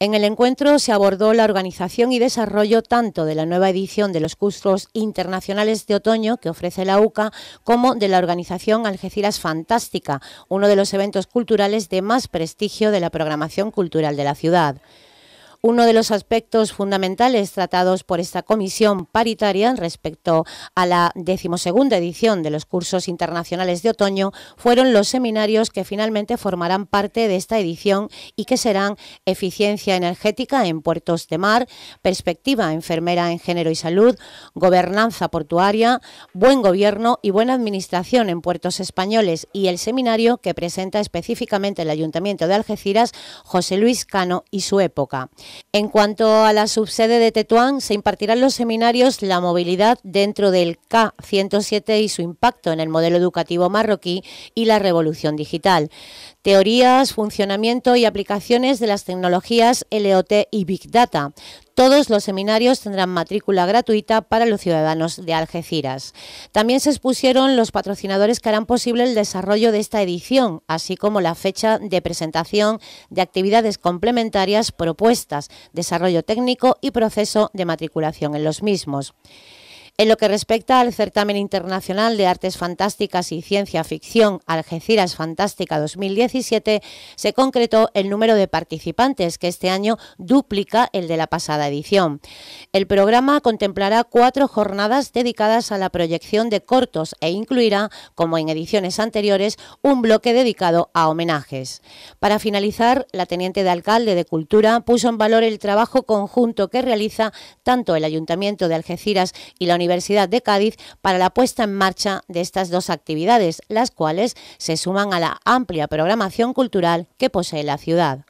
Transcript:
En el encuentro se abordó la organización y desarrollo tanto de la nueva edición de los cursos internacionales de otoño que ofrece la UCA como de la organización Algeciras Fantástica, uno de los eventos culturales de más prestigio de la programación cultural de la ciudad. Uno de los aspectos fundamentales tratados por esta comisión paritaria respecto a la decimosegunda edición de los cursos internacionales de otoño fueron los seminarios que finalmente formarán parte de esta edición y que serán eficiencia energética en puertos de mar, perspectiva enfermera en género y salud, gobernanza portuaria, buen gobierno y buena administración en puertos españoles y el seminario que presenta específicamente el Ayuntamiento de Algeciras, José Luis Cano y su época. En cuanto a la subsede de Tetuán, se impartirán los seminarios La movilidad dentro del K107 y su impacto en el modelo educativo marroquí y la revolución digital. Teorías, funcionamiento y aplicaciones de las tecnologías LOT y Big Data. Todos los seminarios tendrán matrícula gratuita para los ciudadanos de Algeciras. También se expusieron los patrocinadores que harán posible el desarrollo de esta edición, así como la fecha de presentación de actividades complementarias propuestas, desarrollo técnico y proceso de matriculación en los mismos. En lo que respecta al certamen internacional de artes fantásticas y ciencia ficción Algeciras Fantástica 2017, se concretó el número de participantes, que este año duplica el de la pasada edición. El programa contemplará cuatro jornadas dedicadas a la proyección de cortos e incluirá, como en ediciones anteriores, un bloque dedicado a homenajes. Para finalizar, la teniente de alcalde de Cultura puso en valor el trabajo conjunto que realiza tanto el Ayuntamiento de Algeciras y la Universidad Universidad de Cádiz para la puesta en marcha de estas dos actividades, las cuales se suman a la amplia programación cultural que posee la ciudad.